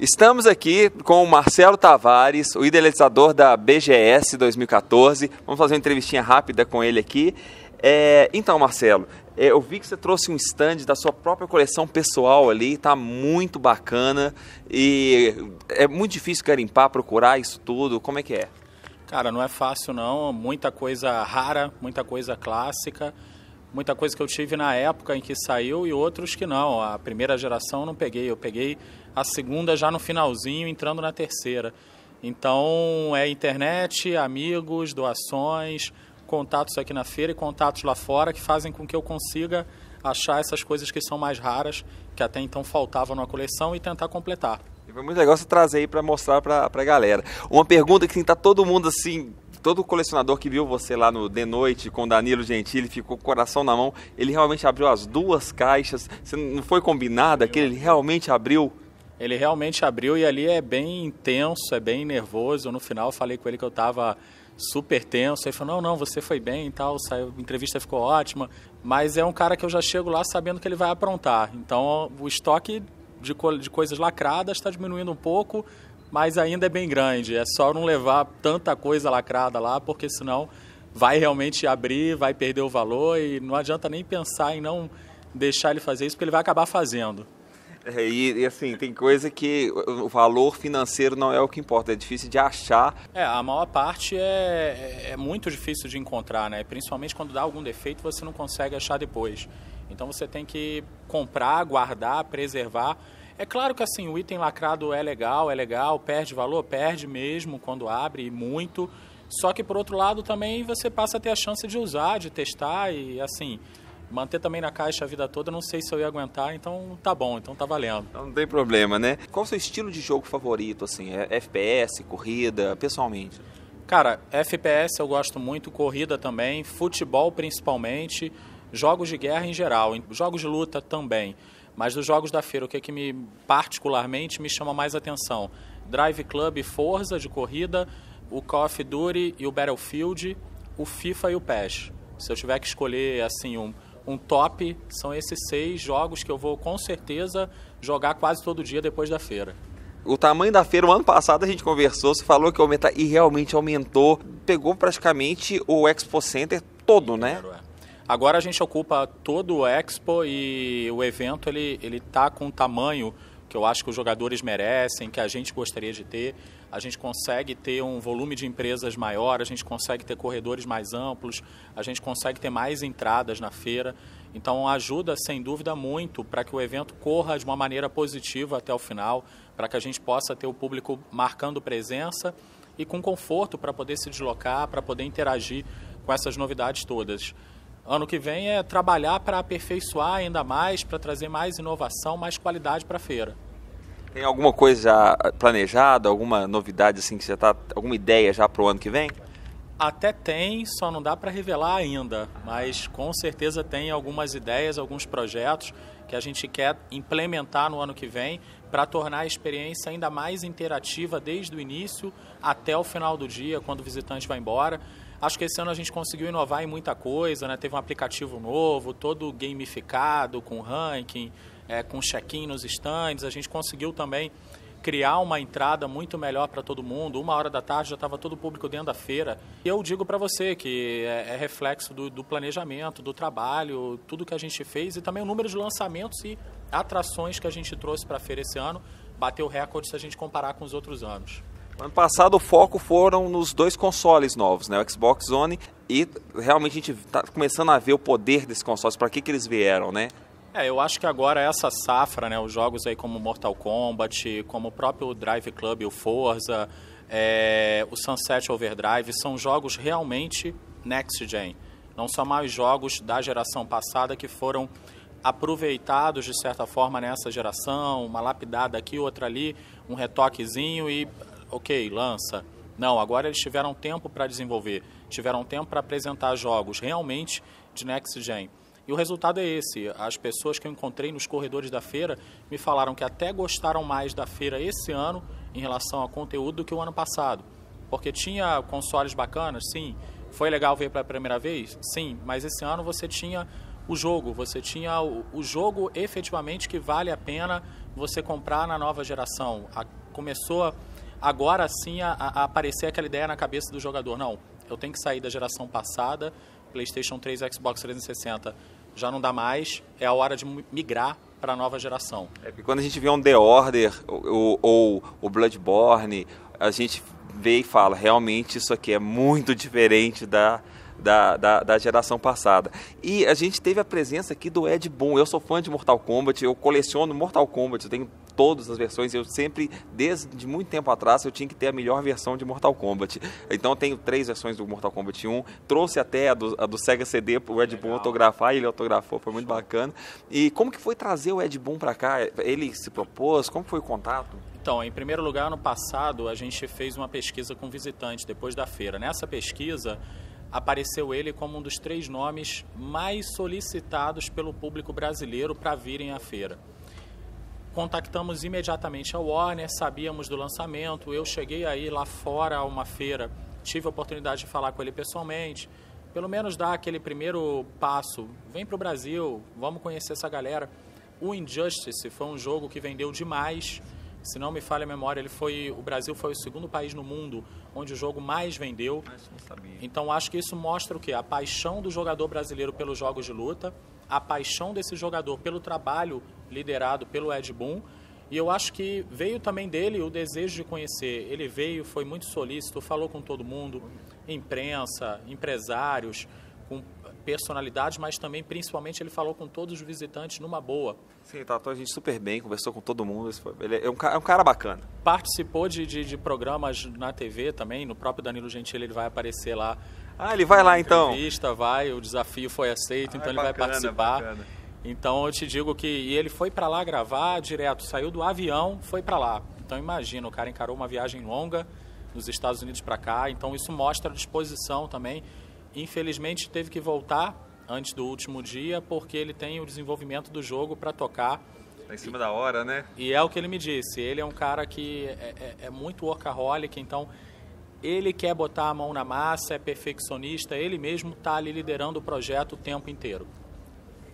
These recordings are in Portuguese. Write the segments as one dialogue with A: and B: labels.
A: Estamos aqui com o Marcelo Tavares, o idealizador da BGS 2014. Vamos fazer uma entrevistinha rápida com ele aqui. É, então, Marcelo, é, eu vi que você trouxe um stand da sua própria coleção pessoal ali, tá muito bacana e é muito difícil garimpar, procurar isso tudo. Como é que é?
B: Cara, não é fácil não, muita coisa rara, muita coisa clássica, muita coisa que eu tive na época em que saiu e outros que não. A primeira geração eu não peguei, eu peguei a segunda já no finalzinho, entrando na terceira. Então é internet, amigos, doações, contatos aqui na feira e contatos lá fora que fazem com que eu consiga achar essas coisas que são mais raras, que até então faltavam na coleção e tentar completar.
A: E foi muito legal você trazer aí para mostrar para a galera. Uma pergunta que está todo mundo assim, todo colecionador que viu você lá no De Noite com Danilo Gentili ficou com o coração na mão. Ele realmente abriu as duas caixas. Você não foi combinado aquele? Ele realmente abriu?
B: Ele realmente abriu e ali é bem intenso, é bem nervoso. No final falei com ele que eu estava super tenso. Ele falou: "Não, não, você foi bem e tal, a entrevista ficou ótima". Mas é um cara que eu já chego lá sabendo que ele vai aprontar. Então, o estoque de, co de coisas lacradas está diminuindo um pouco, mas ainda é bem grande. É só não levar tanta coisa lacrada lá, porque senão vai realmente abrir, vai perder o valor e não adianta nem pensar em não deixar ele fazer isso, porque ele vai acabar fazendo.
A: É, e, e, assim, tem coisa que o valor financeiro não é o que importa, é difícil de achar.
B: É, a maior parte é, é, é muito difícil de encontrar, né? Principalmente quando dá algum defeito, você não consegue achar depois. Então você tem que comprar, guardar, preservar. É claro que assim, o item lacrado é legal, é legal, perde valor, perde mesmo quando abre, e muito. Só que por outro lado também você passa a ter a chance de usar, de testar e assim, manter também na caixa a vida toda, não sei se eu ia aguentar, então tá bom, então tá valendo.
A: Então não tem problema, né? Qual o seu estilo de jogo favorito, assim? É FPS, corrida, pessoalmente?
B: Cara, FPS eu gosto muito, corrida também, futebol principalmente, jogos de guerra em geral, jogos de luta também. Mas dos jogos da feira, o que, é que me particularmente me chama mais atenção? Drive Club Forza de corrida, o Call of Duty e o Battlefield, o FIFA e o PES. Se eu tiver que escolher assim um, um top, são esses seis jogos que eu vou com certeza jogar quase todo dia depois da feira.
A: O tamanho da feira, o ano passado a gente conversou, você falou que aumentar e realmente aumentou. Pegou praticamente o Expo Center todo, né?
B: É. Agora a gente ocupa todo o Expo e o evento ele ele tá com um tamanho que eu acho que os jogadores merecem, que a gente gostaria de ter. A gente consegue ter um volume de empresas maior, a gente consegue ter corredores mais amplos, a gente consegue ter mais entradas na feira. Então ajuda, sem dúvida, muito para que o evento corra de uma maneira positiva até o final, para que a gente possa ter o público marcando presença e com conforto para poder se deslocar, para poder interagir com essas novidades todas. Ano que vem é trabalhar para aperfeiçoar ainda mais, para trazer mais inovação, mais qualidade para a feira.
A: Tem alguma coisa já planejada, alguma novidade assim que já está, alguma ideia já para o ano que vem?
B: Até tem, só não dá para revelar ainda, mas com certeza tem algumas ideias, alguns projetos que a gente quer implementar no ano que vem para tornar a experiência ainda mais interativa desde o início até o final do dia, quando o visitante vai embora. Acho que esse ano a gente conseguiu inovar em muita coisa, né? Teve um aplicativo novo, todo gamificado, com ranking, é, com check-in nos stands. A gente conseguiu também criar uma entrada muito melhor para todo mundo. Uma hora da tarde já estava todo o público dentro da feira. E eu digo para você que é, é reflexo do, do, planejamento, do trabalho, tudo que a gente fez e também o número de lançamentos e atrações que a gente trouxe para a feira esse ano bateu recorde se a gente comparar com os outros anos.
A: Ano passado o foco foram nos dois consoles novos, né? O Xbox One e realmente a gente está começando a ver o poder desses consoles, para que, que eles vieram, né?
B: É, eu acho que agora essa safra, né, os jogos aí como Mortal Kombat, como o próprio Drive Club, o Forza, é, o Sunset Overdrive, são jogos realmente next gen. Não são mais jogos da geração passada que foram aproveitados de certa forma nessa geração, uma lapidada aqui, outra ali, um retoquezinho e ok, lança. Não, agora eles tiveram tempo para desenvolver, tiveram tempo para apresentar jogos realmente de next gen. E o resultado é esse. As pessoas que eu encontrei nos corredores da feira me falaram que até gostaram mais da feira esse ano em relação ao conteúdo do que o ano passado. Porque tinha consoles bacanas, sim. Foi legal ver pela primeira vez? Sim. Mas esse ano você tinha o jogo, você tinha o, o jogo efetivamente que vale a pena você comprar na nova geração. A, começou agora sim a, a, aparecer aquela ideia na cabeça do jogador. Não, eu tenho que sair da geração passada, PlayStation 3 Xbox 360 já não dá mais, é a hora de migrar para a nova geração.
A: É quando a gente vê um The Order ou, ou o Bloodborne, a gente vê e fala, realmente isso aqui é muito diferente da, da, da, da, geração passada. E a gente teve a presença aqui do Ed Boon. Eu sou fã de Mortal Kombat, eu coleciono Mortal Kombat, eu tenho todas as versões. Eu sempre, desde muito tempo atrás, eu tinha que ter a melhor versão de Mortal Kombat. Então eu tenho três versões do Mortal Kombat 1. Trouxe até a do, a do Sega CD para o Ed Boon autografar, e ele autografou, foi muito bacana. E como que foi trazer o Ed Boon para cá? Ele se propôs? Como foi o contato?
B: Então, em primeiro lugar, ano passado, a gente fez uma pesquisa com visitantes depois da feira. Nessa pesquisa, apareceu ele como um dos três nomes mais solicitados pelo público brasileiro para virem à feira. Contactamos imediatamente a Warner, sabíamos do lançamento. Eu cheguei aí lá fora a uma feira, tive a oportunidade de falar com ele pessoalmente, pelo menos dar aquele primeiro passo. Vem para o Brasil, vamos conhecer essa galera. O Injustice foi um jogo que vendeu demais se não me falha a memória, ele foi, o Brasil foi o segundo país no mundo onde o jogo mais vendeu. Então acho que isso mostra o que a paixão do jogador brasileiro pelos jogos de luta, a paixão desse jogador pelo trabalho liderado pelo Ed Boon. E eu acho que veio também dele o desejo de conhecer. Ele veio, foi muito solícito, falou com todo mundo, imprensa, empresários, com personalidades, mas também, principalmente, ele falou com todos os visitantes numa boa.
A: Sim, tratou a gente super bem, conversou com todo mundo. Ele é um cara, é um cara bacana.
B: Participou de, de, de, programas na TV também, no próprio Danilo Gentili ele vai aparecer lá.
A: Ah, ele vai lá então?
B: Entrevista, vai, o desafio foi aceito, ah, então é ele bacana, vai participar. Bacana. Então eu te digo que e ele foi para lá gravar direto, saiu do avião, foi para lá. Então imagina, o cara encarou uma viagem longa dos Estados Unidos para cá, então isso mostra a disposição também Infelizmente teve que voltar antes do último dia porque ele tem o desenvolvimento do jogo para tocar.
A: Tá em cima da hora, né?
B: E é o que ele me disse. Ele é um cara que é, é, é muito workaholic, então ele quer botar a mão na massa, é perfeccionista, ele mesmo está ali liderando o projeto o tempo inteiro.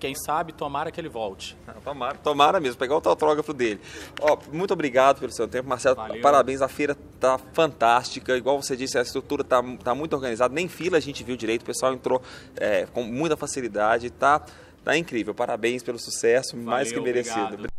B: Quem sabe, tomara que ele volte.
A: Ah, tomara, tomara mesmo, pegar o autógrafo dele. Ó, muito obrigado pelo seu tempo, Marcelo. Valeu. Parabéns, a feira tá fantástica. Igual você disse, a estrutura tá, tá muito organizada. Nem fila a gente viu direito, o pessoal entrou é, com muita facilidade. Tá, tá incrível. Parabéns pelo sucesso, Valeu, mais que merecido. Obrigado.